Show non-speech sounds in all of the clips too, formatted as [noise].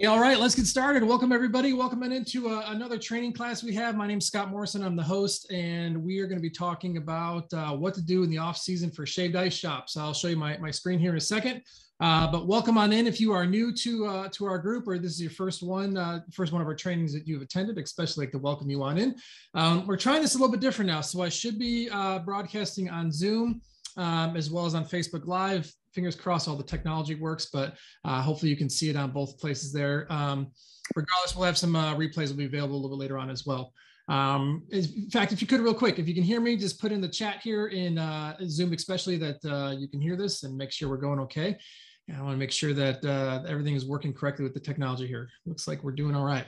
Yeah, all right, let's get started. Welcome, everybody. Welcome into uh, another training class we have. My name is Scott Morrison. I'm the host, and we are going to be talking about uh, what to do in the off season for shaved ice shops. I'll show you my, my screen here in a second. Uh, but welcome on in if you are new to uh, to our group or this is your first one, uh, first one of our trainings that you've attended, especially like to welcome you on in. Um, we're trying this a little bit different now, so I should be uh, broadcasting on Zoom um, as well as on Facebook Live fingers crossed all the technology works, but uh, hopefully you can see it on both places there. Um, regardless, we'll have some uh, replays will be available a little bit later on as well. Um, in fact, if you could real quick, if you can hear me, just put in the chat here in uh, Zoom, especially that uh, you can hear this and make sure we're going okay. And I want to make sure that uh, everything is working correctly with the technology here. Looks like we're doing all right.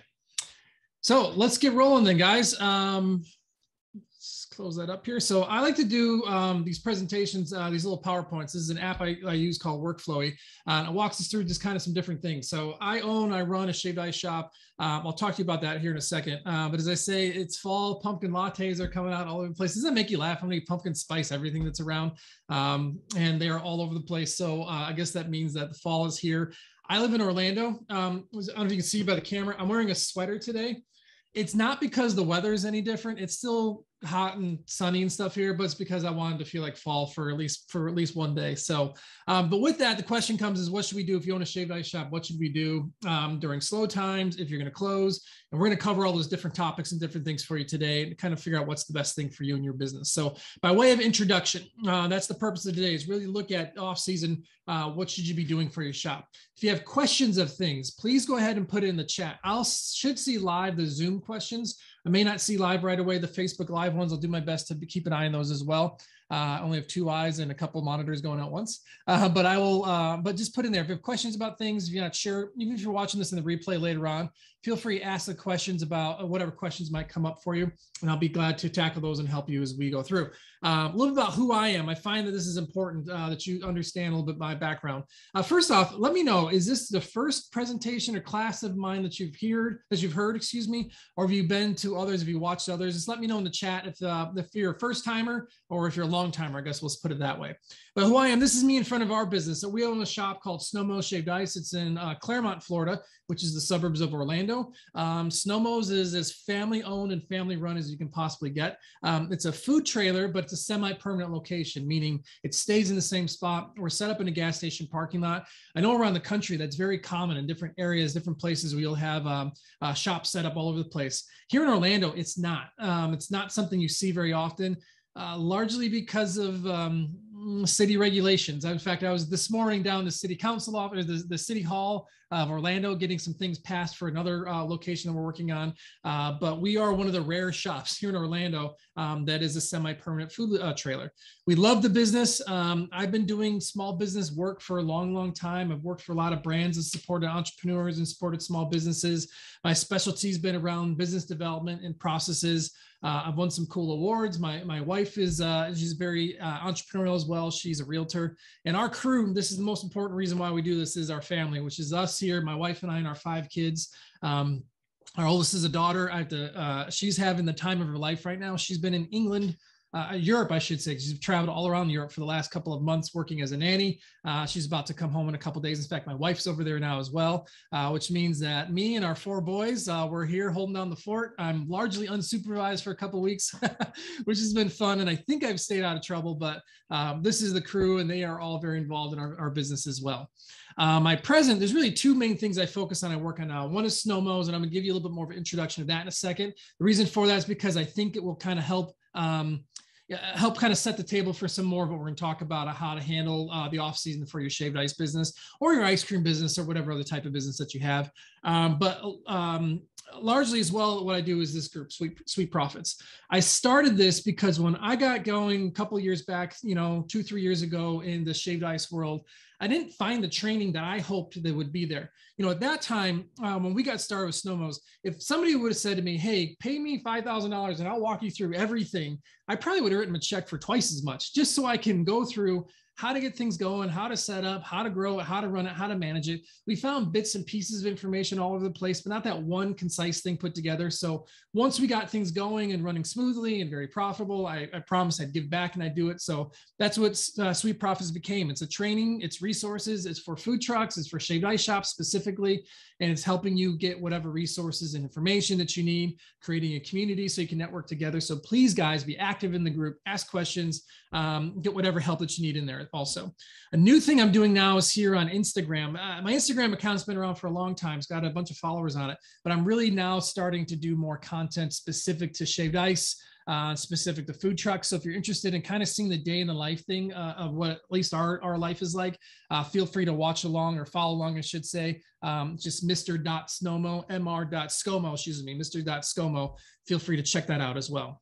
So let's get rolling then, guys. Um, close that up here. So I like to do um, these presentations, uh, these little PowerPoints. This is an app I, I use called Workflowy. Uh, and it walks us through just kind of some different things. So I own, I run a shaved ice shop. Um, I'll talk to you about that here in a second. Uh, but as I say, it's fall, pumpkin lattes are coming out all over the place. Does that make you laugh? How many pumpkin spice, everything that's around? Um, and they are all over the place. So uh, I guess that means that the fall is here. I live in Orlando. Um, I don't know if you can see by the camera. I'm wearing a sweater today it's not because the weather is any different. It's still hot and sunny and stuff here, but it's because I wanted to feel like fall for at least for at least one day. So, um, but with that, the question comes is, what should we do if you own a shaved ice shop? What should we do um, during slow times if you're going to close? And we're going to cover all those different topics and different things for you today to kind of figure out what's the best thing for you and your business. So, by way of introduction, uh, that's the purpose of today is really look at off season. Uh, what should you be doing for your shop? If you have questions of things, please go ahead and put it in the chat. I'll should see live the Zoom questions I may not see live right away. The Facebook Live ones, I'll do my best to keep an eye on those as well. Uh, I only have two eyes and a couple monitors going at once, uh, but I will. Uh, but just put in there if you have questions about things. If you're not sure, even if you're watching this in the replay later on, feel free to ask the questions about uh, whatever questions might come up for you, and I'll be glad to tackle those and help you as we go through. Uh, a little bit about who I am. I find that this is important uh, that you understand a little bit my background. First off, let me know: is this the first presentation or class of mine that you've heard, that you've heard, excuse me, or have you been to others? Have you watched others? Just let me know in the chat if if you're a first timer or if you're a long timer. I guess we'll put it that way. But who I am, this is me in front of our business. So we own a shop called Snowmo Shaved Ice. It's in uh, Clermont, Florida, which is the suburbs of Orlando. Um, Snowmo's is as family owned and family run as you can possibly get. Um, it's a food trailer, but it's a semi-permanent location, meaning it stays in the same spot. We're set up in a gas station parking lot. I know around the country that's very common in different areas, different places where you'll have um, uh, shops set up all over the place. Here in Orlando, it's not. Um, it's not something you see very often. Uh, largely because of um, city regulations. In fact, I was this morning down the city council office, the, the city hall of Orlando, getting some things passed for another uh, location that we're working on. Uh, but we are one of the rare shops [laughs] here in Orlando um, that is a semi-permanent food uh, trailer. We love the business. Um, I've been doing small business work for a long, long time. I've worked for a lot of brands and supported entrepreneurs and supported small businesses. My specialty has been around business development and processes. Uh, I've won some cool awards. My my wife is uh, she's very uh, entrepreneurial as well. She's a realtor, and our crew. This is the most important reason why we do this is our family, which is us here, my wife and I, and our five kids. Um, our oldest is a daughter. I have to. Uh, she's having the time of her life right now. She's been in England uh, Europe, I should say. She's traveled all around Europe for the last couple of months working as a nanny. Uh, she's about to come home in a couple days. In fact, my wife's over there now as well, uh, which means that me and our four boys, uh, we're here holding down the fort. I'm largely unsupervised for a couple weeks, [laughs] which has been fun. And I think I've stayed out of trouble, but um, this is the crew and they are all very involved in our, our business as well. Uh, my present, there's really two main things I focus on. I work on now. One is Snowmos, and I'm going to give you a little bit more of an introduction to that in a second. The reason for that is because I think it will kind of help um, help kind of set the table for some more of what we're going to talk about uh, how to handle uh, the off season for your shaved ice business or your ice cream business or whatever other type of business that you have. Um, but um, largely as well, what I do is this group, Sweet Sweet Profits. I started this because when I got going a couple years back, you know, two three years ago in the shaved ice world, I didn't find the training that I hoped that would be there. You know, at that time, um, when we got started with Snowmos, if somebody would have said to me, "Hey, pay me five thousand dollars and I'll walk you through everything," I probably would have written a check for twice as much, just so I can go through how to get things going, how to set up, how to grow it, how to run it, how to manage it. We found bits and pieces of information all over the place, but not that one concise thing put together. So once we got things going and running smoothly and very profitable, I, I promised I'd give back and I'd do it. So that's what uh, Sweet Profits became. It's a training, it's resources, it's for food trucks, it's for shaved ice shops specifically, and it's helping you get whatever resources and information that you need, creating a community so you can network together. So please, guys, be active in the group, ask questions, um, get whatever help that you need in there also. A new thing I'm doing now is here on Instagram. Uh, my Instagram account's been around for a long time. It's got a bunch of followers on it, but I'm really now starting to do more content specific to shaved ice, uh, specific to food trucks. So if you're interested in kind of seeing the day in the life thing uh, of what at least our, our life is like, uh, feel free to watch along or follow along, I should say. Um, just Mr. Scomo, Mr. Scomo, excuse me, Mr. Scomo. Feel free to check that out as well.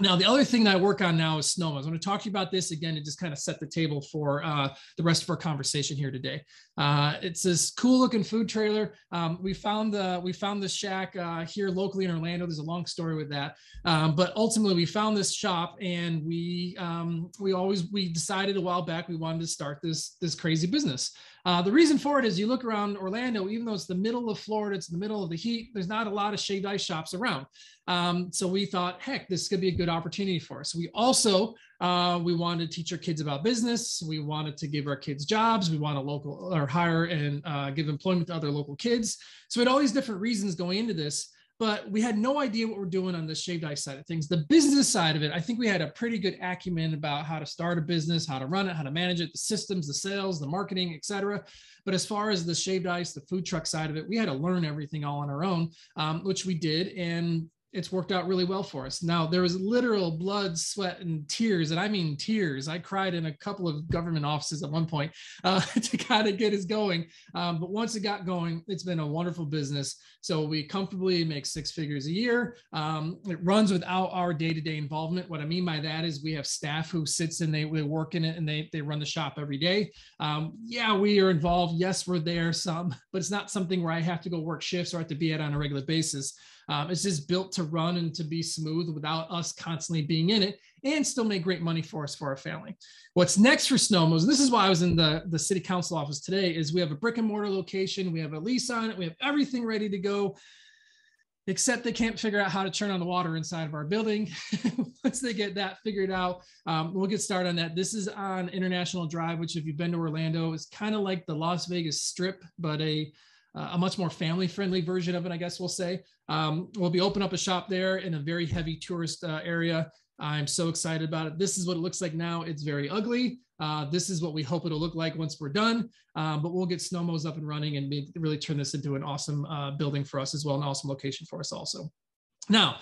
Now, the other thing that I work on now is snowmobiles. I'm going to talk to you about this again to just kind of set the table for uh, the rest of our conversation here today. Uh, it's this cool looking food trailer. Um, we found the we found this shack uh, here locally in Orlando. There's a long story with that, um, but ultimately we found this shop and we um, we always we decided a while back we wanted to start this this crazy business. Uh, the reason for it is you look around Orlando, even though it's the middle of Florida, it's the middle of the heat, there's not a lot of shaved ice shops around. Um, so we thought, heck, this could be a good opportunity for us. We also uh, we wanted to teach our kids about business. We wanted to give our kids jobs. We want to local or hire and uh, give employment to other local kids. So we had all these different reasons going into this but we had no idea what we're doing on the shaved ice side of things. The business side of it, I think we had a pretty good acumen about how to start a business, how to run it, how to manage it, the systems, the sales, the marketing, etc. But as far as the shaved ice, the food truck side of it, we had to learn everything all on our own, um, which we did. And it's worked out really well for us. Now there was literal blood, sweat, and tears, and I mean tears. I cried in a couple of government offices at one point [laughs] uh, to kind of get us going. Um, but once it got going, it's been a wonderful business. So we comfortably make six figures a year. Um, it runs without our day-to-day involvement. What I mean by that is we have staff who sits and they, they work in it and they they run the shop every day. Um, yeah, we are involved. Yes, we're there some, [laughs] but it's not something where I have to go work shifts or have to be at on a regular basis. Um, it's just built to run and to be smooth without us constantly being in it and still make great money for us for our family. What's next for Snowmos, this is why I was in the, the city council office today, is we have a brick and mortar location, we have a lease on it, we have everything ready to go except they can't figure out how to turn on the water inside of our building. [laughs] Once they get that figured out, um, we'll get started on that. This is on International Drive, which if you've been to Orlando, is kind of like the Las Vegas Strip, but a uh, a much more family friendly version of it, I guess we'll say. Um, we'll be opening up a shop there in a very heavy tourist uh, area. I'm so excited about it. This is what it looks like now. It's very ugly. Uh, this is what we hope it'll look like once we're done. Um, but we'll get Snowmos up and running and really turn this into an awesome uh, building for us as well, an awesome location for us also. Now,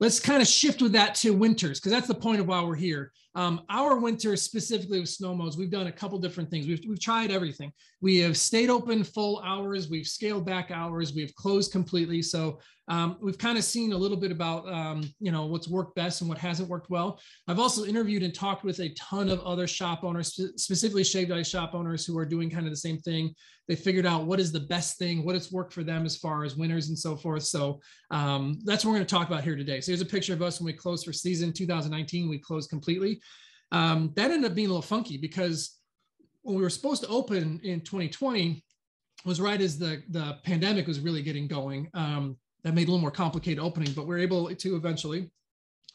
let's kind of shift with that to winters because that's the point of why we're here. Um, our winter specifically with Snowmos, we've done a couple different things. We've, we've tried everything. We have stayed open full hours. We've scaled back hours. We've closed completely. So um, we've kind of seen a little bit about um, you know what's worked best and what hasn't worked well. I've also interviewed and talked with a ton of other shop owners, specifically shaved ice shop owners, who are doing kind of the same thing. They figured out what is the best thing, what has worked for them as far as winners and so forth. So um, that's what we're going to talk about here today. So here's a picture of us when we closed for season 2019. We closed completely. Um, that ended up being a little funky because when we were supposed to open in 2020 was right as the the pandemic was really getting going. Um, that made a little more complicated opening, but we are able to eventually.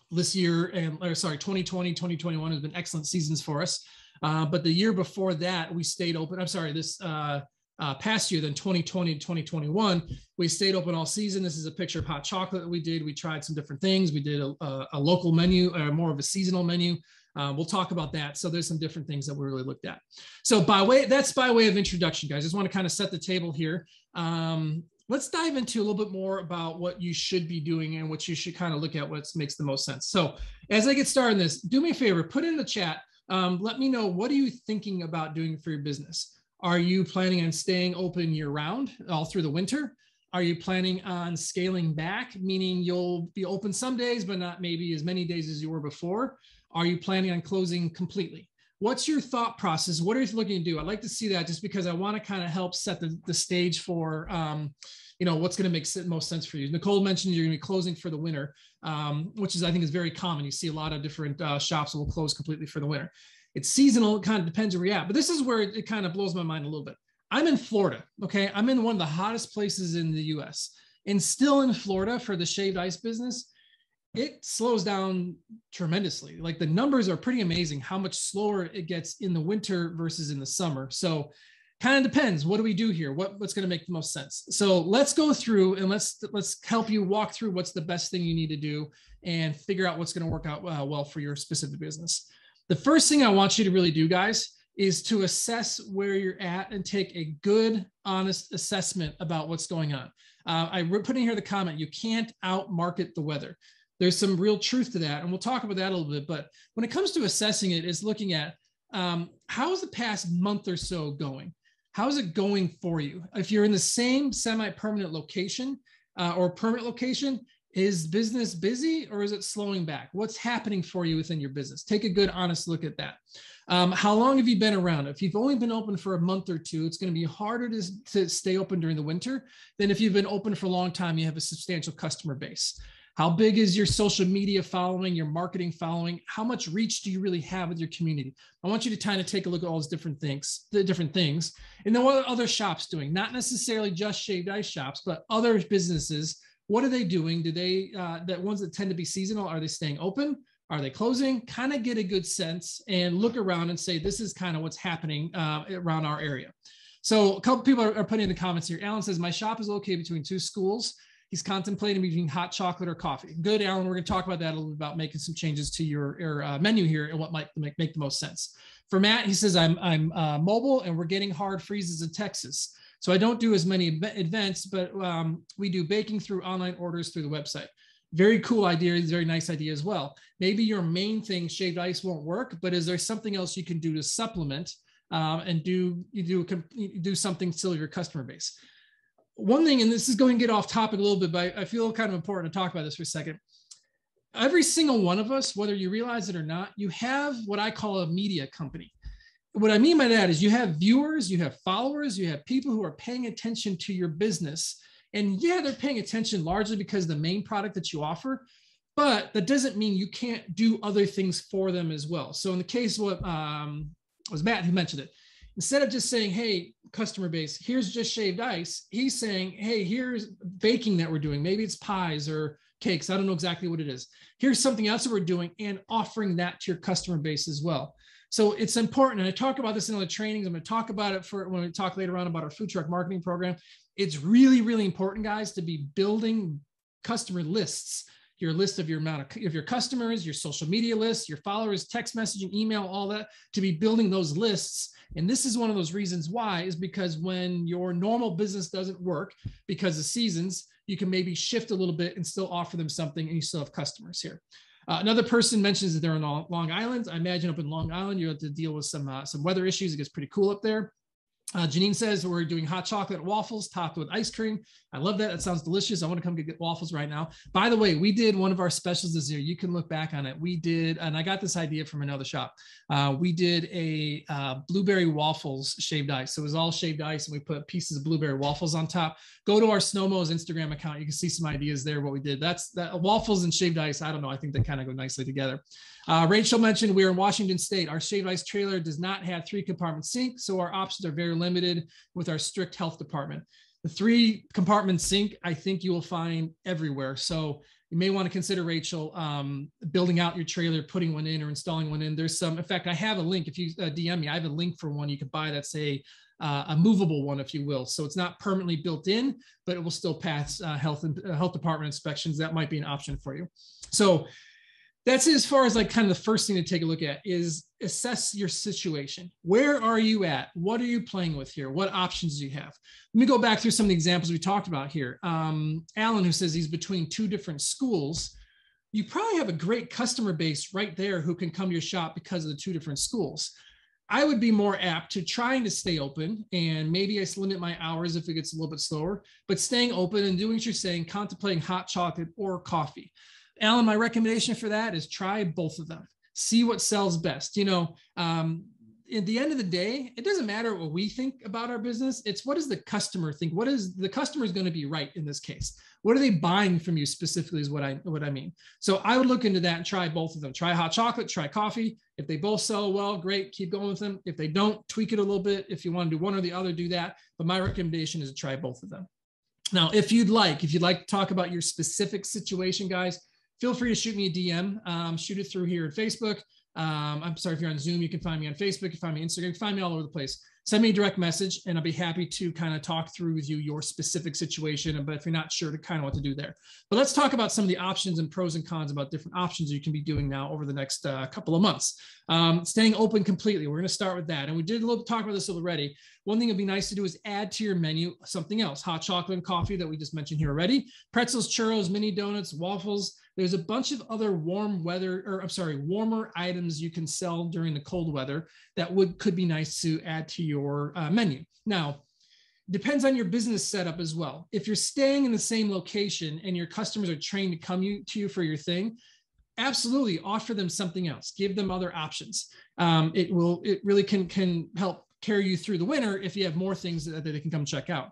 This year and or sorry, 2020, 2021 has been excellent seasons for us. Uh, but the year before that, we stayed open. I'm sorry, this uh, uh, past year, then 2020 to 2021, we stayed open all season. This is a picture of hot chocolate that we did. We tried some different things. We did a, a, a local menu, or more of a seasonal menu. Uh, we'll talk about that. So there's some different things that we really looked at. So by way, that's by way of introduction, guys. I just want to kind of set the table here. Um, let's dive into a little bit more about what you should be doing and what you should kind of look at what makes the most sense. So as I get started in this, do me a favor, put in the chat. Um, let me know what are you thinking about doing for your business. Are you planning on staying open year round all through the winter? Are you planning on scaling back, meaning you'll be open some days, but not maybe as many days as you were before? Are you planning on closing completely? What's your thought process? What are you looking to do? I'd like to see that just because I want to kind of help set the, the stage for, um, you know, what's going to make most sense for you. Nicole mentioned you're going to be closing for the winter, um, which is, I think is very common. You see a lot of different uh, shops will close completely for the winter It's seasonal. It kind of depends where you're at. But this is where it, it kind of blows my mind a little bit. I'm in Florida. Okay. I'm in one of the hottest places in the US. And still in Florida for the shaved ice business, it slows down tremendously. Like the numbers are pretty amazing how much slower it gets in the winter versus in the summer. So kind of depends. What do we do here? What, what's going to make the most sense? So let's go through and let's let's help you walk through what's the best thing you need to do and figure out what's going to work out uh, well for your specific business. The first thing I want you to really do, guys, is to assess where you're at and take a good, honest assessment about what's going on. Uh, I put in here the comment: you can't out market the weather. There's some real truth to that, and we'll talk about that a little bit. But when it comes to assessing it, is looking at um, how is the past month or so going? How's it going for you? If you're in the same semi-permanent location uh, or permanent location, is business busy or is it slowing back? What's happening for you within your business? Take a good, honest look at that. Um, how long have you been around? If you've only been open for a month or two, it's going to be harder to, to stay open during the winter than if you've been open for a long time, you have a substantial customer base. How big is your social media following, your marketing following? How much reach do you really have with your community? I want you to kind of take a look at all those different things, the different things, and then what are other shops doing? Not necessarily just shaved ice shops, but other businesses. What are they doing? Do they uh, that ones that tend to be seasonal? Are they staying open? Are they closing? Kind of get a good sense and look around and say this is kind of what's happening uh, around our area. So a couple people are, are putting in the comments here. Alan says my shop is located between two schools. He's contemplating between hot chocolate or coffee. Good, Alan. We're going to talk about that a little bit about making some changes to your, your uh, menu here and what might make, make the most sense. For Matt, he says, I'm, I'm uh, mobile and we're getting hard freezes in Texas. So I don't do as many events, but um, we do baking through online orders through the website. Very cool idea, very nice idea as well. Maybe your main thing, shaved ice, won't work, but is there something else you can do to supplement um, and do you do do something still your customer base? One thing, and this is going to get off topic a little bit, but I feel kind of important to talk about this for a second. Every single one of us, whether you realize it or not, you have what I call a media company. What I mean by that is you have viewers, you have followers, you have people who are paying attention to your business. And yeah, they're paying attention largely because the main product that you offer, but that doesn't mean you can't do other things for them as well. So in the case of what um, was Matt who mentioned it, instead of just saying, hey, customer base, here's just shaved ice, he's saying, hey, here's baking that we're doing. Maybe it's pies or cakes. I don't know exactly what it is. Here's something else that we're doing and offering that to your customer base as well. So it's important. And I talk about this in other trainings. I'm going to talk about it for when we talk later on about our food truck marketing program. It's really, really important, guys, to be building customer lists your list of your amount of, of your customers, your social media lists, your followers, text messaging, email, all that to be building those lists. And this is one of those reasons why is because when your normal business doesn't work because of seasons, you can maybe shift a little bit and still offer them something and you still have customers here. Uh, another person mentions that they're in Long Island. I imagine up in Long Island, you have to deal with some uh, some weather issues. It gets pretty cool up there. Uh, Janine says we're doing hot chocolate waffles topped with ice cream. I love that. That sounds delicious. I want to come get waffles right now. By the way, we did one of our specials this year. You can look back on it. We did, and I got this idea from another shop. Uh, we did a uh, blueberry waffles shaved ice. So it was all shaved ice, and we put pieces of blueberry waffles on top. Go to our Snowmo's Instagram account. You can see some ideas there. What we did. That's that waffles and shaved ice. I don't know. I think they kind of go nicely together. Uh, Rachel mentioned we're in Washington State. Our shaved ice trailer does not have three compartment sink, so our options are very limited with our strict health department. The three compartment sink, I think you will find everywhere. So you may want to consider Rachel um, building out your trailer, putting one in or installing one in. There's some, in fact, I have a link. If you uh, DM me, I have a link for one you could buy that's a uh, a movable one, if you will. So it's not permanently built in, but it will still pass uh, health and uh, health department inspections. That might be an option for you. So that's as far as like kind of the first thing to take a look at is assess your situation. Where are you at? What are you playing with here? What options do you have? Let me go back through some of the examples we talked about here. Um, Alan, who says he's between two different schools, you probably have a great customer base right there who can come to your shop because of the two different schools. I would be more apt to trying to stay open and maybe I limit my hours if it gets a little bit slower, but staying open and doing what you're saying, contemplating hot chocolate or coffee. Alan, my recommendation for that is try both of them. See what sells best. You know, um, at the end of the day, it doesn't matter what we think about our business. It's what does the customer think? What is the customer is going to be right in this case? What are they buying from you specifically? Is what I what I mean. So I would look into that and try both of them. Try hot chocolate, try coffee. If they both sell well, great, keep going with them. If they don't, tweak it a little bit. If you want to do one or the other, do that. But my recommendation is to try both of them. Now, if you'd like, if you'd like to talk about your specific situation, guys, feel free to shoot me a DM. Um, shoot it through here at Facebook. Um, I'm sorry if you're on Zoom, you can find me on Facebook, you can find me on Instagram, you can find me all over the place. Send me a direct message and I'll be happy to kind of talk through with you your specific situation. But if you're not sure to kind of what to do there, but let's talk about some of the options and pros and cons about different options you can be doing now over the next uh, couple of months. Um, staying open completely. We're going to start with that. And we did a little talk about this already. One thing it'd be nice to do is add to your menu something else, hot chocolate and coffee that we just mentioned here already, pretzels, churros, mini donuts, waffles, there's a bunch of other warm weather, or I'm sorry, warmer items you can sell during the cold weather that would could be nice to add to your uh, menu. Now, depends on your business setup as well. If you're staying in the same location and your customers are trained to come you, to you for your thing, absolutely offer them something else. Give them other options. Um, it will. It really can can help carry you through the winter if you have more things that, that they can come check out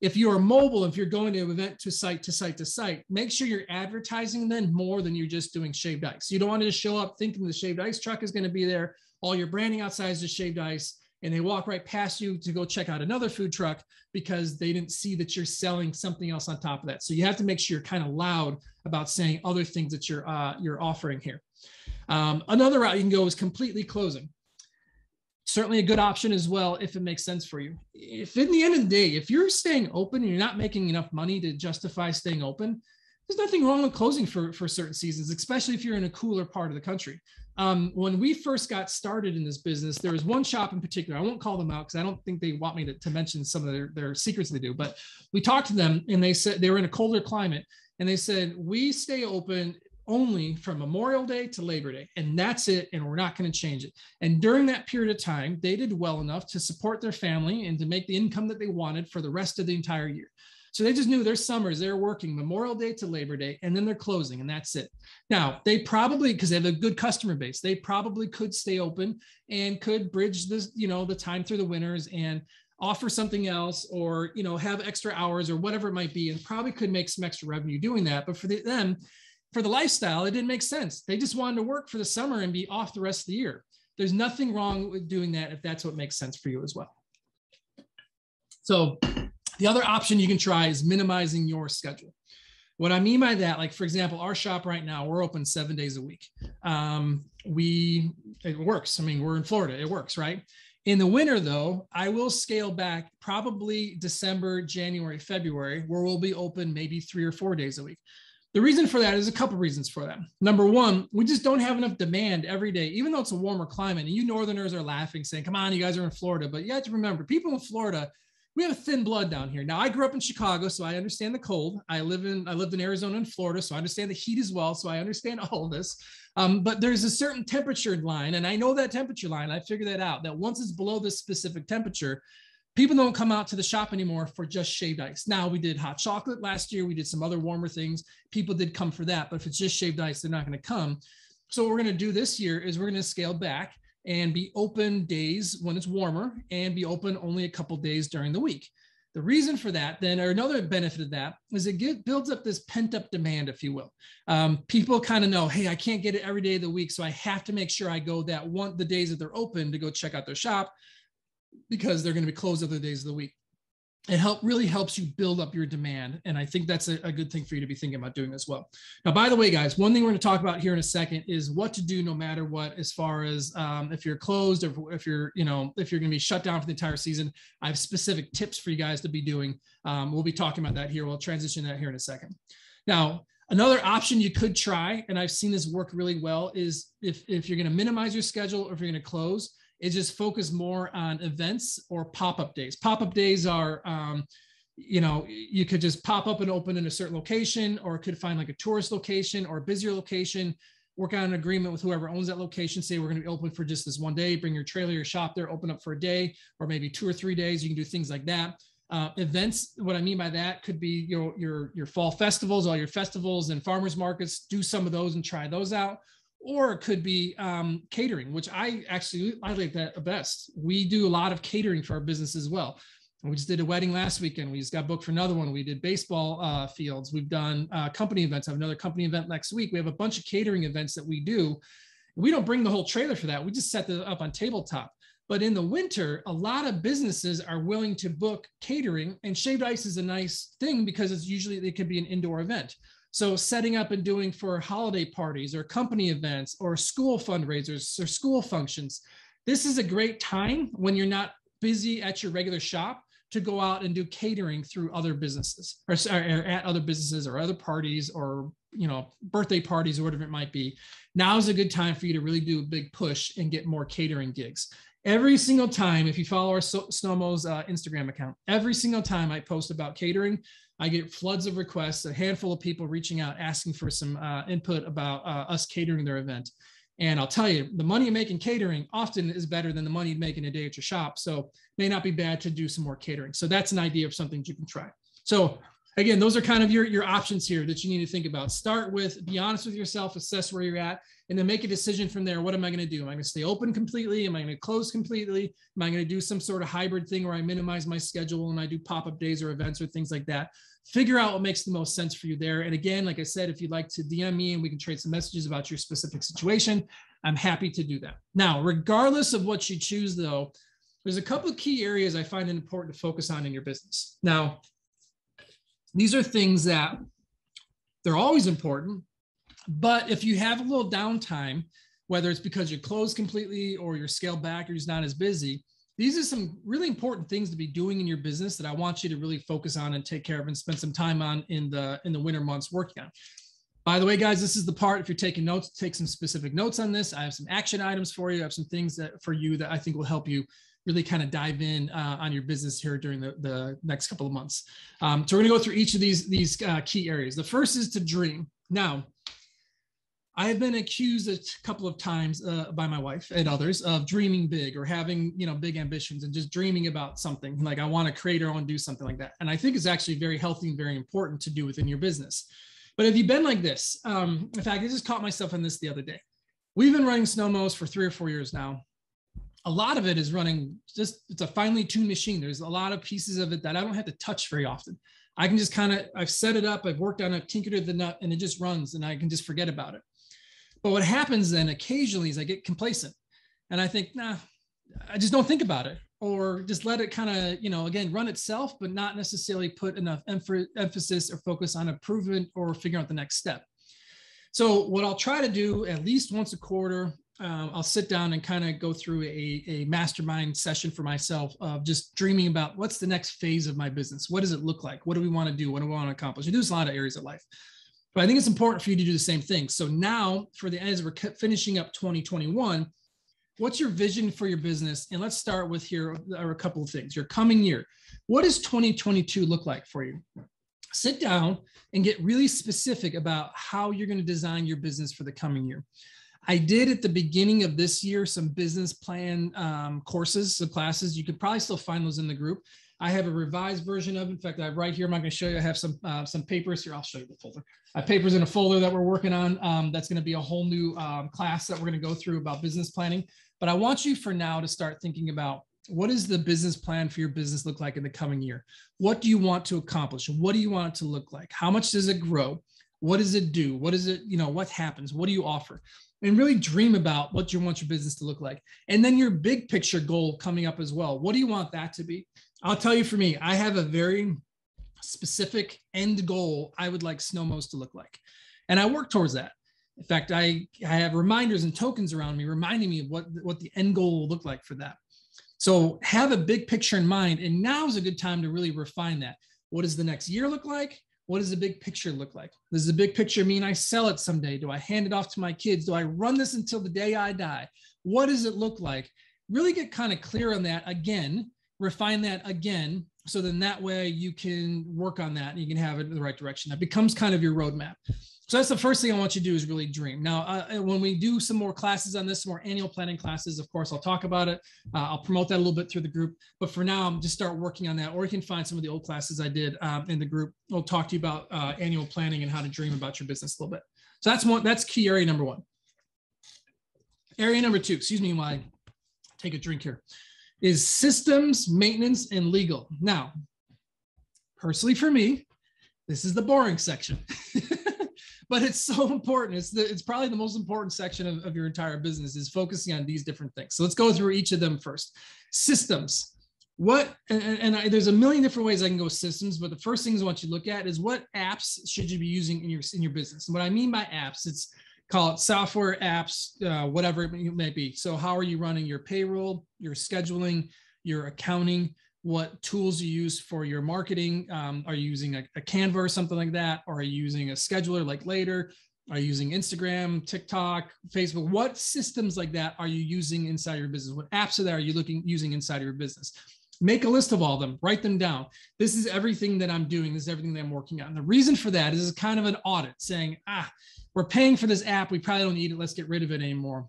if you are mobile, if you're going to event to site to site to site, make sure you're advertising then more than you're just doing shaved ice. You don't want to just show up thinking the shaved ice truck is going to be there. All your branding outside is just shaved ice. And they walk right past you to go check out another food truck because they didn't see that you're selling something else on top of that. So you have to make sure you're kind of loud about saying other things that you're uh, you're offering here. Um, another route you can go is completely closing certainly a good option as well if it makes sense for you. If in the end of the day, if you're staying open and you're not making enough money to justify staying open, there's nothing wrong with closing for, for certain seasons, especially if you're in a cooler part of the country. Um, when we first got started in this business, there was one shop in particular. I won't call them out because I don't think they want me to, to mention some of their, their secrets they do, but we talked to them and they said they were in a colder climate and they said, we stay open only from Memorial Day to Labor Day, and that's it. And we're not going to change it. And during that period of time, they did well enough to support their family and to make the income that they wanted for the rest of the entire year. So they just knew their summers, they're working Memorial Day to Labor Day, and then they're closing, and that's it. Now, they probably, because they have a good customer base, they probably could stay open and could bridge this, you know, the time through the winters and offer something else or, you know, have extra hours or whatever it might be, and probably could make some extra revenue doing that. But for the, them, for the lifestyle, it didn't make sense. They just wanted to work for the summer and be off the rest of the year. There's nothing wrong with doing that if that's what makes sense for you as well. So the other option you can try is minimizing your schedule. What I mean by that, like for example, our shop right now, we're open seven days a week. Um, we it works. I mean, we're in Florida, it works, right? In the winter, though, I will scale back probably December, January, February, where we'll be open maybe three or four days a week. The reason for that is a couple reasons for that. Number one, we just don't have enough demand every day, even though it's a warmer climate. And you Northerners are laughing, saying, "Come on, you guys are in Florida." But you have to remember, people in Florida, we have thin blood down here. Now, I grew up in Chicago, so I understand the cold. I live in I lived in Arizona and Florida, so I understand the heat as well. So I understand all of this. Um, but there's a certain temperature line, and I know that temperature line. I figured that out. That once it's below this specific temperature, people don't come out to the shop anymore for just shaved ice. Now we did hot chocolate last year. We did some other warmer things. People did come for that, but if it's just shaved ice, they're not going to come. So what we're going to do this year is we're going to scale back and be open days when it's warmer and be open only a couple days during the week. The reason for that, then, or another benefit of that, is it get, builds up this pent up demand, if you will. Um, people kind of know, hey, I can't get it every day of the week, so I have to make sure I go that one the days that they're open to go check out their shop because they're going to be closed other days of the week. It help really helps you build up your demand. And I think that's a, a, good thing for you to be thinking about doing as well. Now, by the way, guys, one thing we're going to talk about here in a second is what to do no matter what, as far as um, if you're closed or if you're, you know, if you're going to be shut down for the entire season. I have specific tips for you guys to be doing. Um, we'll be talking about that here. We'll transition that here in a second. Now, Another option you could try, and I've seen this work really well, is if, if you're going to minimize your schedule or if you're going to close, is just focus more on events or pop-up days. Pop-up days are, um, you know, you could just pop up and open in a certain location, or could find like a tourist location or a busier location, work out an agreement with whoever owns that location. Say we're going to be open for just this one day. Bring your trailer, your shop there, open up for a day, or maybe two or three days. You can do things like that. Uh, events, what I mean by that could be your your your fall festivals, all your festivals and farmers markets. Do some of those and try those out or it could be um, catering, which I actually I like that best. We do a lot of catering for our business as well. We just did a wedding last weekend. We just got booked for another one. We did baseball uh, fields. We've done uh, company events. I have another company event next week. We have a bunch of catering events that we do. We don't bring the whole trailer for that. We just set that up on tabletop. But in the winter, a lot of businesses are willing to book catering, and shaved ice is a nice thing because it's usually it could be an indoor event. So setting up and doing for holiday parties or company events or school fundraisers or school functions. This is a great time when you're not busy at your regular shop to go out and do catering through other businesses or, or, at other businesses or other parties or you know birthday parties or whatever it might be now is a good time for you to really do a big push and get more catering gigs every single time if you follow our snowmo's uh, instagram account every single time i post about catering i get floods of requests a handful of people reaching out asking for some uh, input about uh, us catering their event and I'll tell you, the money you make in catering often is better than the money you make in a day at your shop. So may not be bad to do some more catering. So that's an idea of something you can try. So again, those are kind of your, your options here that you need to think about. Start with, be honest with yourself, assess where you're at, and then make a decision from there. What am I going to do? Am I going to stay open completely? Am I going to close completely? Am I going to do some sort of hybrid thing where I minimize my schedule and I do pop-up days or events or things like that? figure out what makes the most sense for you there. And again, like I said, if you'd like to DM me and we can trade some messages about your specific situation, I'm happy to do that. Now, regardless of what you choose, though, there's a couple of key areas I find it important to focus on in your business. Now, these are things that they're always important, but if you have a little downtime, whether it's because you're closed completely or you're scaled back or you're not as busy, these are some really important things to be doing in your business that I want you to really focus on and take care of and spend some time on in the in the winter months working on. By the way, guys, this is the part. If you're taking notes, take some specific notes on this. I have some action items for you. I have some things that for you that I think will help you really kind of dive in uh, on your business here during the, the next couple of months. Um, so we're gonna go through each of these, these uh, key areas. The first is to dream. Now, I have been accused a couple of times uh, by my wife and others of dreaming big or having, you know, big ambitions and just dreaming about something like I want to create or I want to do something like that. And I think it's actually very healthy and very important to do within your business. But have you been like this? Um, in fact, I just caught myself in this the other day. We've been running Snowmo's for three or four years now. A lot of it is running just, it's a finely tuned machine. There's a lot of pieces of it that I don't have to touch very often. I can just kind of, I've set it up, I've worked on it, tinkered the nut, and it just runs and I can just forget about it. But what happens then occasionally is I get complacent and I think, nah, I just don't think about it or just let it kind of, you know, again, run itself, but not necessarily put enough emph- emphasis or focus on improvement or figuring out the next step. So what I'll try to do at least once a quarter, um, I'll sit down and kind of go through a, a mastermind session for myself of just dreaming about what's the next phase of my business. What does it look like? What do we want to do? What do we want to accomplish? We do this a lot of areas of life. But I think it's important for you to do the same thing. So now, for the as we're finishing up 2021, what's your vision for your business? And let's start with here are a couple of things. Your coming year. What does 2022 look like for you? Sit down and get really specific about how you're going to design your business for the coming year. I did at the beginning of this year some business plan um, courses, some classes. You could probably still find those in the group. I have a revised version of. In fact, I have right here. I'm not going to show you. I have some uh, some papers here. I'll show you the folder. I have papers in a folder that we're working on. Um, that's going to be a whole new um, class that we're going to go through about business planning. But I want you for now to start thinking about what does the business plan for your business look like in the coming year? What do you want to accomplish? What do you want it to look like? How much does it grow? What does it do? What is it? You know, what happens? What do you offer? And really dream about what you want your business to look like. And then your big picture goal coming up as well. What do you want that to be? I'll tell you for me, I have a very specific end goal I would like Snowmo's to look like. And I work towards that. In fact, I, I have reminders and tokens around me reminding me of what, what the end goal will look like for that. So have a big picture in mind. And now is a good time to really refine that. What does the next year look like? What does the big picture look like? Does the big picture mean I sell it someday? Do I hand it off to my kids? Do I run this until the day I die? What does it look like? Really get kind of clear on that again, refine that again. So then that way you can work on that and you can have it in the right direction. That becomes kind of your roadmap. So that's the first thing I want you to do is really dream. Now, uh, when we do some more classes on this, more annual planning classes, of course, I'll talk about it. Uh, I'll promote that a little bit through the group. But for now, I'm just start working on that. Or you can find some of the old classes I did um, in the group. I'll talk to you about uh, annual planning and how to dream about your business a little bit. So that's one. That's key area number one. area number two, excuse me while I take a drink here, is systems, maintenance, and legal. Now, personally for me, this is the boring section. [laughs] but it's so important. It's the, it's probably the most important section of, of your entire business is focusing on these different things. So let's go through each of them first. Systems. What and, and I, there's a million different ways I can go systems, but the first things I want you to look at is what apps should you be using in your in your business. And what I mean by apps, it's call it software apps, uh, whatever it may be. So how are you running your payroll, your scheduling, your accounting? what tools you use for your marketing. Um, are you using a, a Canva or something like that? Or are you using a scheduler like Later? Are you using Instagram, TikTok, Facebook? What systems like that are you using inside your business? What apps are there are you looking using inside your business? Make a list of all of them, write them down. This is everything that I'm doing. This is everything that I'm working on. The reason for that is kind of an audit saying, ah, we're paying for this app. We probably don't need it. Let's get rid of it anymore.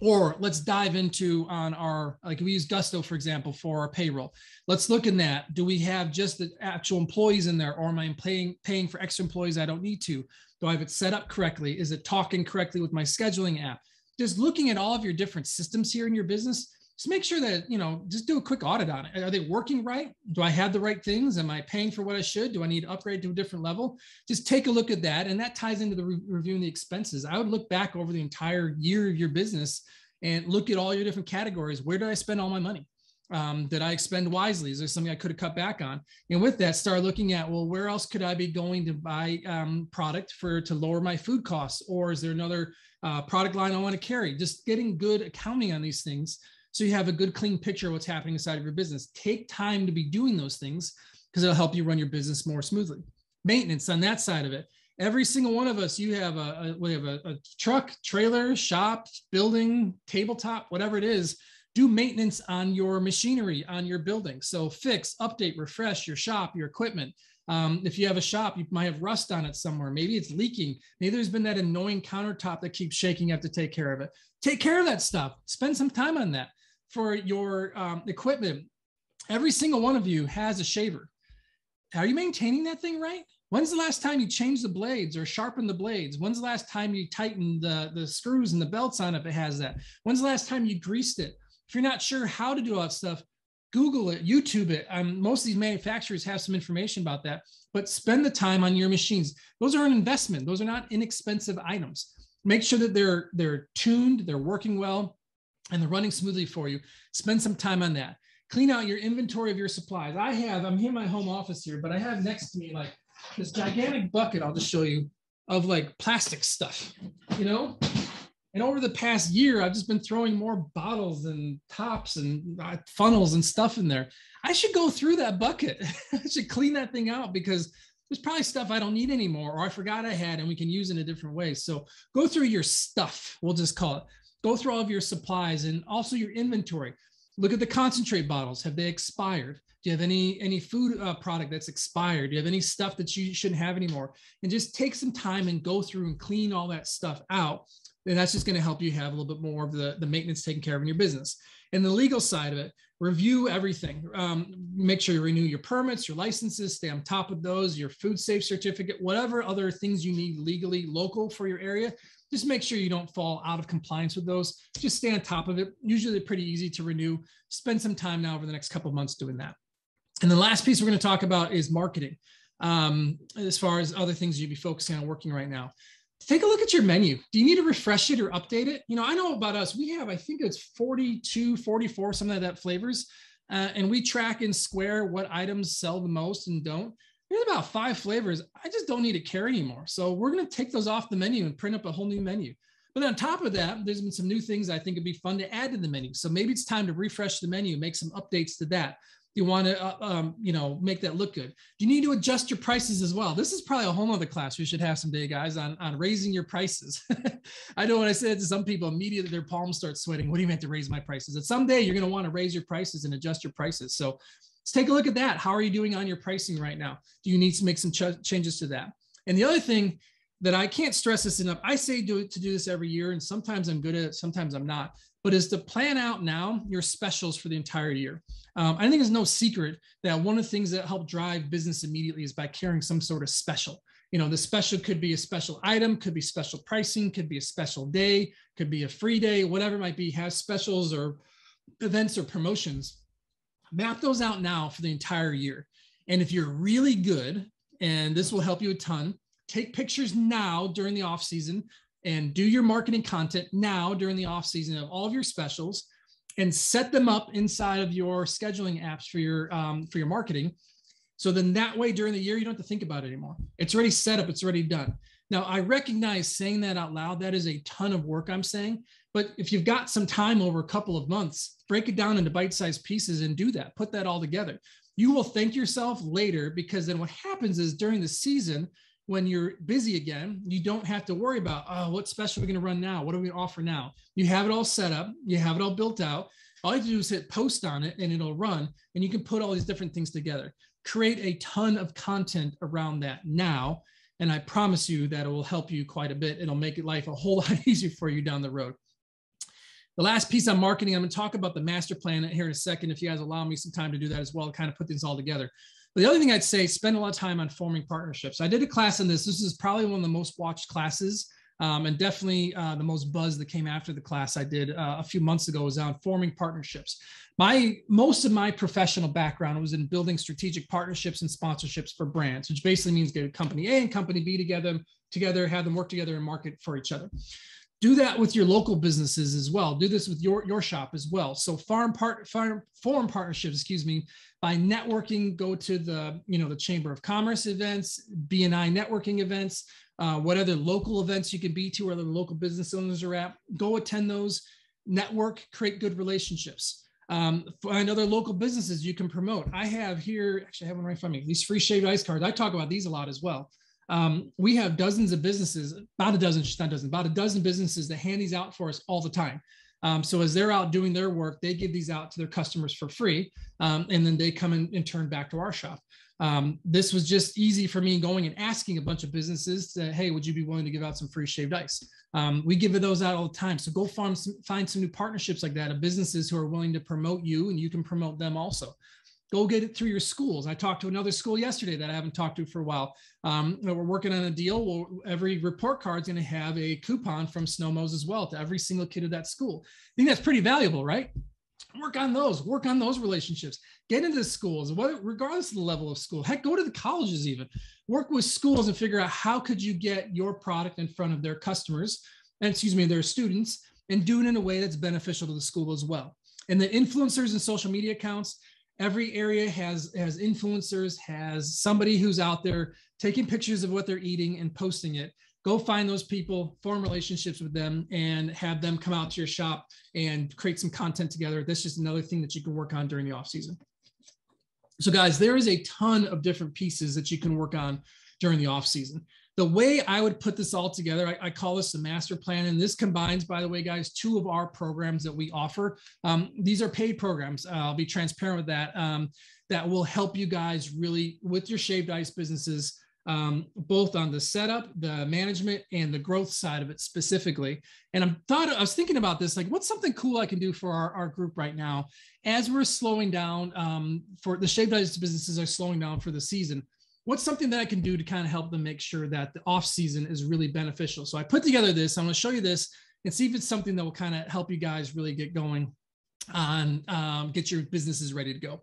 Or let's dive into on our like we use gusto for example for our payroll. Let's look in that. Do we have just the actual employees in there or am i paying paying for extra employees i don't need to? Do i have it set up correctly? Is it talking correctly with my scheduling app? Just looking at all of your different systems here in your business just make sure that you know just do a quick audit on it. Are they working right? Do i have the right things? Am i paying for what i should? Do i need to upgrade to a different level? Just take a look at that and that ties into the re- reviewing the expenses. I would look back over the entire year of your business and look at all your different categories. Where did i spend all my money? Um, did i expend wisely? Is there something i could have cut back on? And with that start looking at well where else could i be going to buy um, product for to lower my food costs? Or is there another uh, product line i want to carry? Just getting good accounting on these things so you have a good clean picture of what's happening inside of your business. Take time to be doing those things because it'll help you run your business more smoothly. Maintenance on that side of it. Every single one of us you have a, a we have a, a truck trailer shop building tabletop whatever it is do maintenance on your machinery on your building. So fix update refresh your shop your equipment. Um, if you have a shop you might have rust on it somewhere. Maybe it's leaking. Maybe there's been that annoying countertop that keeps shaking you have to take care of it. Take care of that stuff. Spend some time on that for your um, equipment, every single one of you has a shaver. Are you maintaining that thing right? When's the last time you changed the blades or sharpened the blades? When's the last time you tightened the, the screws and the belts on if it has that? When's the last time you greased it? If you're not sure how to do all that stuff, Google it, YouTube it. Um, most of these manufacturers have some information about that, but spend the time on your machines. Those are an investment. Those are not inexpensive items. Make sure that they're they're tuned, they're working well, and they're running smoothly for you, spend some time on that. Clean out your inventory of your supplies. I have, I'm here in my home office here, but I have next to me like this gigantic bucket, I'll just show you, of like plastic stuff, you know? And over the past year, I've just been throwing more bottles and tops and uh, funnels and stuff in there. I should go through that bucket. [laughs] I should clean that thing out because there's probably stuff I don't need anymore or I forgot I had and we can use in a different way. So go through your stuff, we'll just call it go through all of your supplies and also your inventory. Look at the concentrate bottles. Have they expired? Do you have any any food uh, product that's expired? Do you have any stuff that you shouldn't have anymore? And just take some time and go through and clean all that stuff out. And that's just going to help you have a little bit more of the, the maintenance taken care of in your business. And the legal side of it, review everything. Um, make sure you renew your permits, your licenses, stay on top of those, your food safe certificate, whatever other things you need legally local for your area just make sure you don't fall out of compliance with those. Just stay on top of it. Usually pretty easy to renew. Spend some time now over the next couple of months doing that. And the last piece we're going to talk about is marketing. Um, as far as other things you'd be focusing on working right now. Take a look at your menu. Do you need to refresh it or update it? You know, I know about us. We have, I think it's 42, 44, something like that flavors. Uh, and we track in Square what items sell the most and don't there's about five flavors. I just don't need to carry anymore. So we're going to take those off the menu and print up a whole new menu. But on top of that, there's been some new things I think would be fun to add to the menu. So maybe it's time to refresh the menu, make some updates to that. You want to, uh, um, you know, make that look good. Do you need to adjust your prices as well. This is probably a whole other class we should have someday, guys, on, on raising your prices. [laughs] I know when I said to some people, immediately their palms start sweating. What do you mean to raise my prices? That someday you're going to want to raise your prices and adjust your prices. So let's take a look at that. How are you doing on your pricing right now? Do you need to make some ch- changes to that? And the other thing that I can't stress this enough, I say do to do this every year, and sometimes I'm good at it, sometimes I'm not, but is to plan out now your specials for the entire year. Um, I think it's no secret that one of the things that help drive business immediately is by carrying some sort of special. you know, the special could be a special item, could be special pricing, could be a special day, could be a free day, whatever it might be, has specials or events or promotions. Map those out now for the entire year. And if you're really good, and this will help you a ton, take pictures now during the off season and do your marketing content now during the off season of all of your specials and set them up inside of your scheduling apps for your um, for your marketing. So then that way during the year you don't have to think about it anymore. It's already set up. It's already done. Now i recognize saying that out loud that is a ton of work i'm saying but if you've got some time over a couple of months break it down into bite-sized pieces and do that put that all together you will thank yourself later because then what happens is during the season when you're busy again, you don't have to worry about, oh, what special are we going to run now? What are we going to offer now? You have it all set up, you have it all built out. All you have to do is hit post on it and it'll run, and you can put all these different things together. Create a ton of content around that now. And I promise you that it will help you quite a bit. It'll make life a whole [laughs] lot easier for you down the road. The last piece on marketing, I'm going to talk about the master plan here in a second. If you guys allow me some time to do that as well, kind of put things all together. But the other thing I'd say, spend a lot of time on forming partnerships. I did a class on this. This is probably one of the most watched classes um, and definitely uh, the most buzz that came after the class I did uh, a few months ago was on forming partnerships. My most of my professional background was in building strategic partnerships and sponsorships for brands, which basically means get company A and company B together, together, have them work together and market for each other do that with your local businesses as well. Do this with your your shop as well. So farm part farm forum partnerships excuse me by networking go to the you know the chamber of commerce events bni networking events uh, what other local events you can be to where the local business owners are at. Go attend those network create good relationships. Um, find other local businesses you can promote. I have here actually i have one right of me these free shaved ice cards. I talk about these a lot as well um, we have dozens of businesses, about a dozen, just not dozen, about a dozen businesses that hand these out for us all the time. Um, so as they're out doing their work, they give these out to their customers for free, um, and then they come in and turn back to our shop. Um, this was just easy for me going and asking a bunch of businesses to, hey, would you be willing to give out some free shaved ice? Um, we give those out all the time. So go find some, find some new partnerships like that of businesses who are willing to promote you, and you can promote them also go get it through your schools. I talked to another school yesterday that I haven't talked to for a while. Um, we're working on a deal where every report card is going to have a coupon from Snowmos as well to every single kid of that school. I think that's pretty valuable, right? Work on those, work on those relationships. Get into the schools, regardless of the level of school. Heck, go to the colleges even. Work with schools and figure out how could you get your product in front of their customers, and excuse me, their students, and do it in a way that's beneficial to the school as well. And the influencers and social media accounts, every area has has influencers has somebody who's out there taking pictures of what they're eating and posting it. Go find those people form relationships with them and have them come out to your shop and create some content together. That's just another thing that you can work on during the off season. So guys there is a ton of different pieces that you can work on during the off season the way I would put this all together, I, I, call this the master plan. And this combines, by the way, guys, two of our programs that we offer. Um, these are paid programs. Uh, I'll be transparent with that. Um, that will help you guys really with your shaved ice businesses, um, both on the setup, the management, and the growth side of it specifically. And I'm thought I was thinking about this, like what's something cool I can do for our, our group right now as we're slowing down um, for the shaved ice businesses are slowing down for the season what's something that I can do to kind of help them make sure that the off season is really beneficial. So I put together this. I'm going to show you this and see if it's something that will kind of help you guys really get going on um, get your businesses ready to go.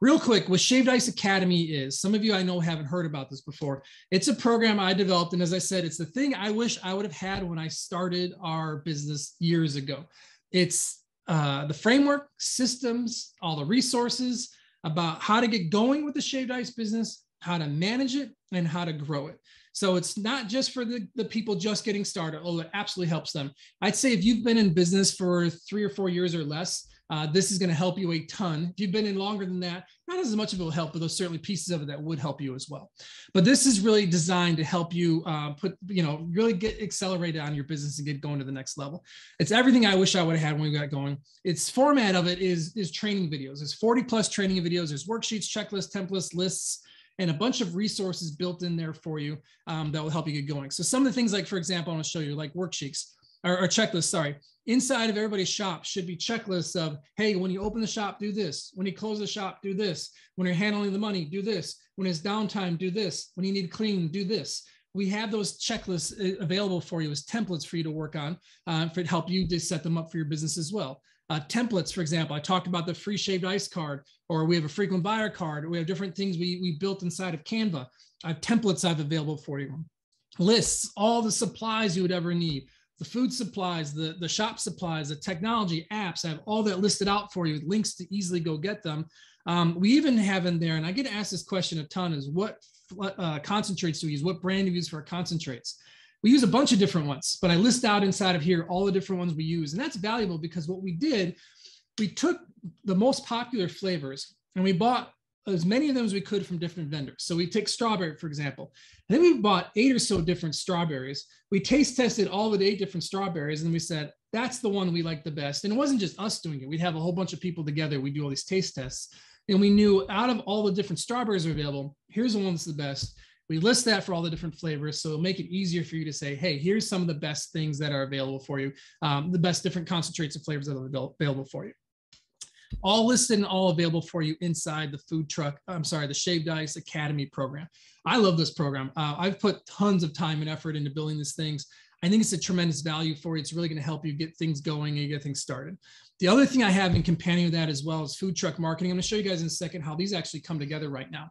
Real quick, what Shaved Ice Academy is, some of you I know haven't heard about this before. It's a program I developed. And as I said, it's the thing I wish I would have had when I started our business years ago. It's uh, the framework, systems, all the resources about how to get going with the Shaved Ice business, how to manage it, and how to grow it. So it's not just for the, the people just getting started, although it absolutely helps them. I'd say if you've been in business for three or four years or less, uh, this is going to help you a ton. If you've been in longer than that, not as much of it will help, but there's certainly pieces of it that would help you as well. But this is really designed to help you uh, put, you know, really get accelerated on your business and get going to the next level. It's everything I wish I would have had when we got going. Its format of it is is training videos. There's 40 plus training videos. There's worksheets, checklists, templates, lists and a bunch of resources built in there for you um, that will help you get going. So some of the things like, for example, I want to show you like worksheets or, or checklists, sorry. Inside of everybody's shop should be checklists of, hey, when you open the shop, do this. When you close the shop, do this. When you're handling the money, do this. When it's downtime, do this. When you need clean, do this. we have those checklists uh, available for you as templates for you to work on uh, for to help you to set them up for your business as well. Uh, templates, for example, I talked about the free shaved ice card, or we have a frequent buyer card. We have different things we, we built inside of Canva. I have templates I've available for you. Lists, all the supplies you would ever need the food supplies, the, the shop supplies, the technology apps, I have all that listed out for you with links to easily go get them. Um, we even have in there, and I get asked this question a ton is what uh, concentrates do we use? What brand do we use for our concentrates? We use a bunch of different ones, but I list out inside of here all the different ones we use. And that's valuable because what we did, we took the most popular flavors and we bought as many of them as we could from different vendors. So we take strawberry, for example. And then we bought eight or so different strawberries. We taste tested all the eight different strawberries and we said, that's the one we like the best. And it wasn't just us doing it. We'd have a whole bunch of people together. We'd do all these taste tests. And we knew out of all the different strawberries available, here's the one that's the best. We list that for all the different flavors. So it'll make it easier for you to say, hey, here's some of the best things that are available for you, um, the best different concentrates and flavors that are available for you. All listed and all available for you inside the food truck. I'm sorry, the Shaved Ice Academy program. I love this program. Uh, I've put tons of time and effort into building these things. I think it's a tremendous value for you. It's really going to help you get things going and get things started. The other thing I have in companion with that as well is food truck marketing. I'm going to show you guys in a second how these actually come together right now.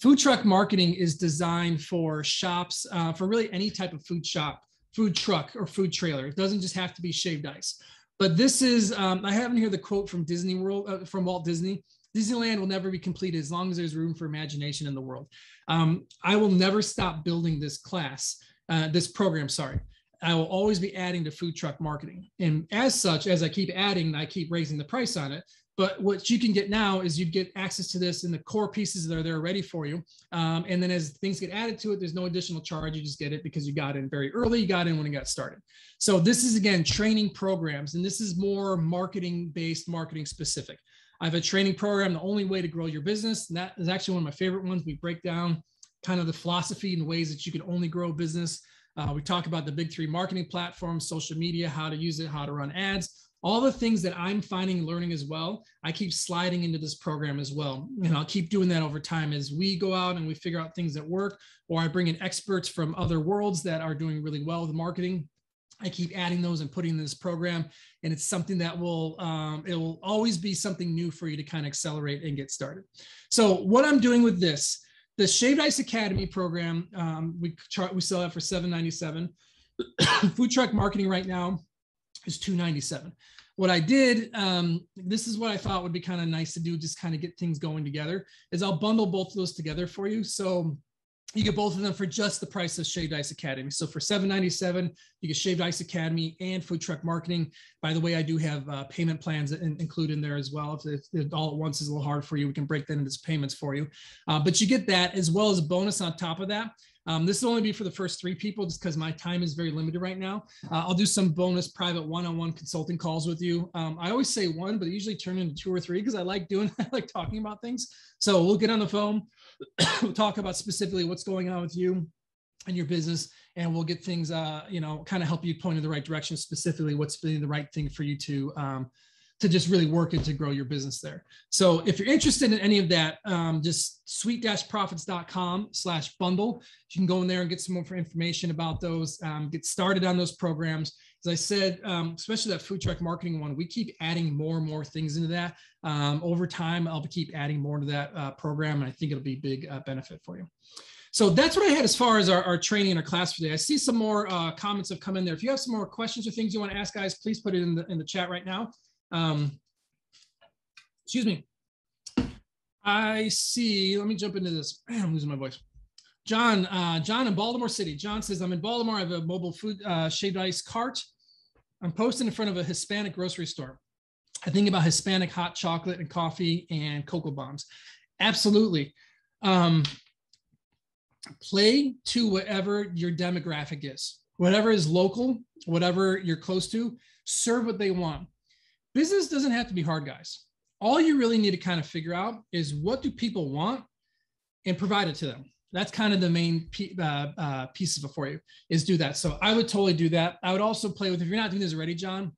Food truck marketing is designed for shops, uh, for really any type of food shop, food truck, or food trailer. It doesn't just have to be shaved ice. But this is, um, I have in here the quote from Disney World, uh, from Walt Disney. Disneyland will never be completed as long as there's room for imagination in the world. Um, I will never stop building this class, uh, this program, sorry. I will always be adding to food truck marketing. And as such, as I keep adding, I keep raising the price on it. But what you can get now is you get access to this in the core pieces that are there ready for you. Um, and then as things get added to it, there's no additional charge. You just get it because you got in very early. You got in when it got started. So this is again training programs, and this is more marketing based, marketing specific. I have a training program, the only way to grow your business. And that is actually one of my favorite ones. We break down kind of the philosophy and ways that you can only grow a business uh, we talk about the big three marketing platforms, social media, how to use it, how to run ads, all the things that I'm finding learning as well. I keep sliding into this program as well. And I'll keep doing that over time as we go out and we figure out things that work, or I bring in experts from other worlds that are doing really well with marketing. I keep adding those and putting in this program, and it's something that will um, it will always be something new for you to kind of accelerate and get started. So what I'm doing with this the Shaved Ice Academy program, um, we chart we sell that for 797. [coughs] Food truck marketing right now is 297. What I did, um, this is what I thought would be kind of nice to do, just kind of get things going together, is I'll bundle both of those together for you. So you get both of them for just the price of Shaved Ice Academy. So for 797, you get Shaved Ice Academy and Food Truck Marketing. By the way, I do have uh, payment plans in, included in there as well. If, if, if, all at once is a little hard for you, we can break that into payments for you. Uh, but you get that as well as a bonus on top of that. Um, this will only be for the first three people just because my time is very limited right now. Uh, I'll do some bonus private one-on-one consulting calls with you. Um, I always say one, but usually turn into two or three because I like doing, [laughs] I like talking about things. So we'll get on the phone, [coughs] talk about specifically what's going on with you and your business, and we'll get things, uh, you know, kind of help you point in the right direction, specifically what's been the right thing for you to um, to just really work and to grow your business there. So if you're interested in any of that, um, just sweet-profits.com slash bundle. You can go in there and get some more information about those, um, get started on those programs. As I said, um, especially that food truck marketing one, we keep adding more and more things into that. Um, over time, I'll keep adding more to that uh, program, and I think it'll be a big uh, benefit for you. So that's what I had as far as our, our training and our class today. I see some more uh, comments have come in there. If you have some more questions or things you want to ask, guys, please put it in the, in the chat right now. Um, excuse me. I see, let me jump into this. I'm losing my voice. John, uh, John in Baltimore City. John says, I'm in Baltimore. I have a mobile food uh, shaved ice cart. I'm posting in front of a Hispanic grocery store. I think about Hispanic hot chocolate and coffee and cocoa bombs. Absolutely. Um, play to whatever your demographic is, whatever is local, whatever you're close to, serve what they want business doesn't have to be hard, guys. All you really need to kind of figure out is what do people want and provide it to them. That's kind of the main uh, uh, piece of it for you is do that. So I would totally do that. I would also play with, if you're not doing this already, John,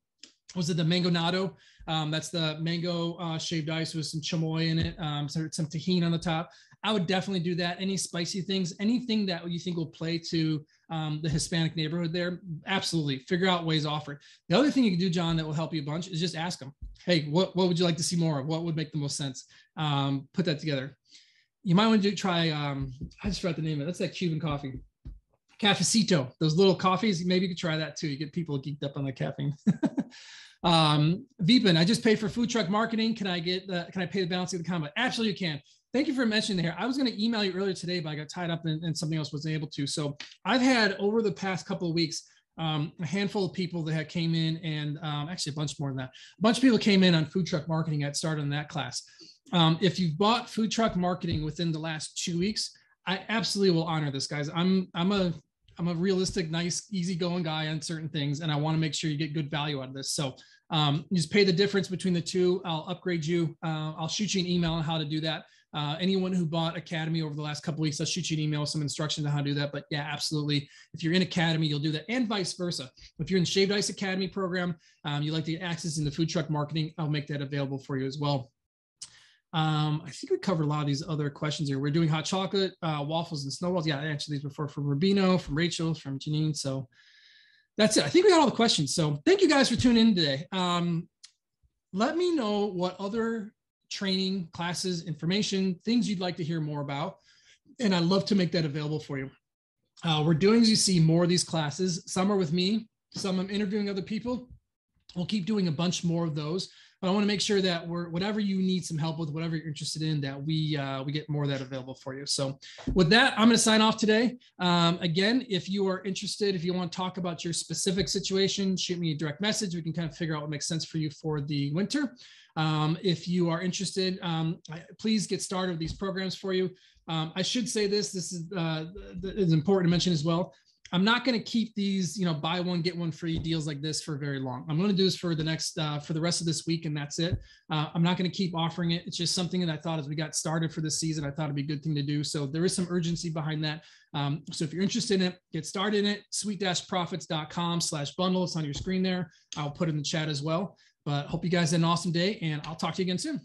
was it the mango nado? Um, that's the mango uh, shaved ice with some chamoy in it, um, so some Tajin on the top. I would definitely do that. Any spicy things, anything that you think will play to um, the Hispanic neighborhood there, absolutely figure out ways offered. The other thing you can do, John, that will help you a bunch is just ask them, hey, what, what would you like to see more of? What would make the most sense? Um, put that together. You might want to try, um, I just forgot the name of it. That's that Cuban coffee. Cafecito, those little coffees. Maybe you could try that too. You get people geeked up on the caffeine. [laughs] um, Vipin, I just paid for food truck marketing. Can I get, uh, can I pay the balance of the comment? Absolutely, you can. Thank you for mentioning here. I was going to email you earlier today, but I got tied up and, something else wasn't able to. So I've had over the past couple of weeks, um, a handful of people that had came in and um, actually a bunch more than that. A bunch of people came in on food truck marketing. I started in that class. Um, if you've bought food truck marketing within the last two weeks, I absolutely will honor this, guys. I'm I'm a I'm a realistic, nice, easygoing guy on certain things, and I want to make sure you get good value out of this. So um, just pay the difference between the two. I'll upgrade you. Uh, I'll shoot you an email on how to do that. Uh, anyone who bought Academy over the last couple weeks, I'll shoot you an email with some instructions on how to do that. But yeah, absolutely. If you're in Academy, you'll do that, and vice versa. If you're in Shaved Ice Academy program, um, you like to get access into food truck marketing, I'll make that available for you as well. Um, I think we covered a lot of these other questions here. We're doing hot chocolate, uh, waffles, and snowballs. Yeah, I answered these before from Rubino, from Rachel, from Janine. So that's it. I think we got all the questions. So thank you guys for tuning in today. Um, let me know what other training, classes, information, things you'd like to hear more about. And I'd love to make that available for you. Uh, we're doing, as you see, more of these classes. Some are with me, some I'm interviewing other people. We'll keep doing a bunch more of those but I want to make sure that we're whatever you need some help with, whatever you're interested in, that we uh, we get more of that available for you. So with that, I'm going to sign off today. Um, again, if you are interested, if you want to talk about your specific situation, shoot me a direct message. We can kind of figure out what makes sense for you for the winter. Um, if you are interested, um, please get started with these programs for you. Um, I should say this, this is, uh, is important to mention as well. I'm not going to keep these, you know, buy one get one free deals like this for very long. I'm going to do this for the next uh, for the rest of this week, and that's it. Uh, I'm not going to keep offering it. It's just something that I thought as we got started for this season, I thought it'd be a good thing to do. So there is some urgency behind that. Um, so if you're interested in it, get started in it. Sweet-profits.com/slash bundle. It's on your screen there. I'll put it in the chat as well. But hope you guys had an awesome day, and I'll talk to you again soon.